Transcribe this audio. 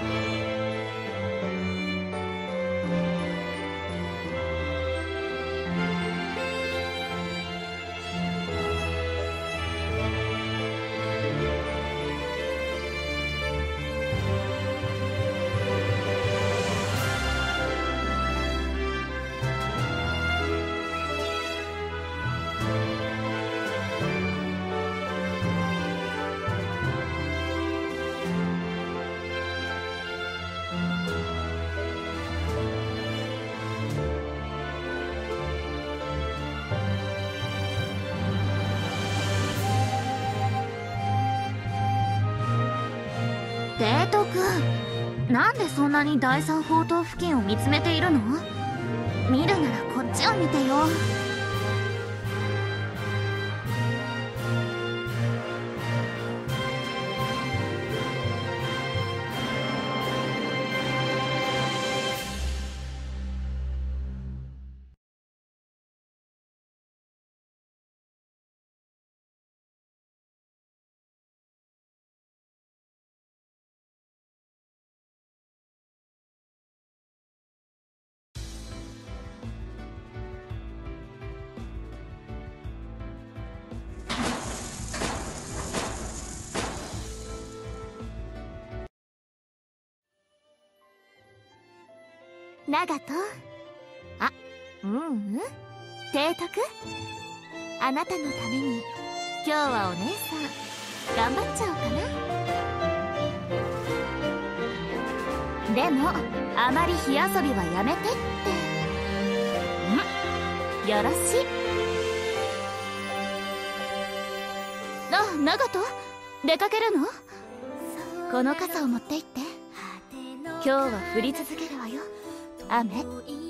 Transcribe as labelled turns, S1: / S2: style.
S1: Bye. 提督なんでそんなに第三砲塔付近を見つめているの？見るならこっちを見てよ。長門？あううん。提督？あなたのために今日はお姉さん頑張っちゃおうかな。でもあまり火遊びはやめてって。ん？よろしい。あ長門？出かけるの？この傘を持って行って。今日は降り続け雨。